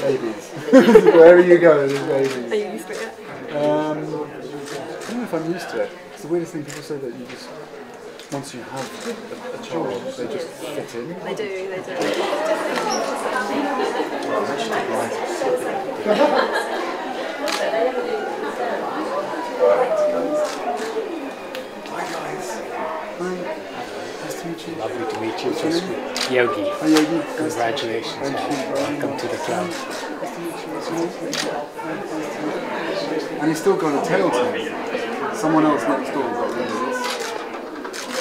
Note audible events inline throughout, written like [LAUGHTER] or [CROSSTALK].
Babies. [LAUGHS] Wherever you go, there's babies. Are you used to it? Um, I don't know if I'm used to it. It's the weirdest thing. People say that you just, once you have a, a child, they just fit in. They do, they do. Hi. Nice to meet you. Lovely to meet you. What's your name? Yogi. Hi, Yogi. Congratulations. You. Uh, welcome to the club. Nice to meet you. What's your name? Nice to meet you. And he's still got a tail to him. Someone else next door got rid of this.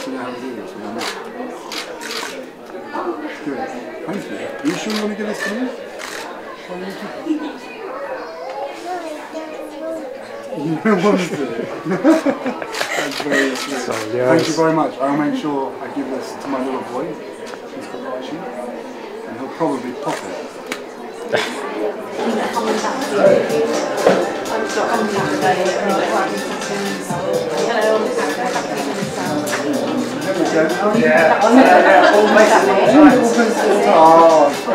You know how to do this with a? Good. Thank you. Are you sure you want to give this to me? [LAUGHS] You don't want to. That's very sweet. So, Thank you very much. I'll make sure I give this to my little boy. He's got Archie. And he'll probably pop it. Yeah. Oh. Just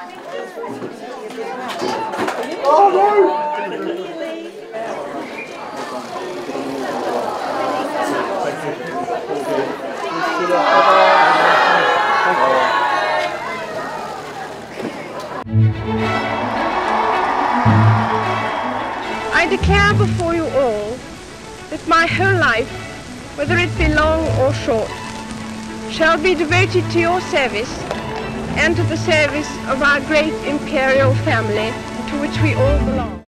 I declare before you all that my whole life, whether it be long or short, shall be devoted to your service to the service of our great imperial family to which we all belong.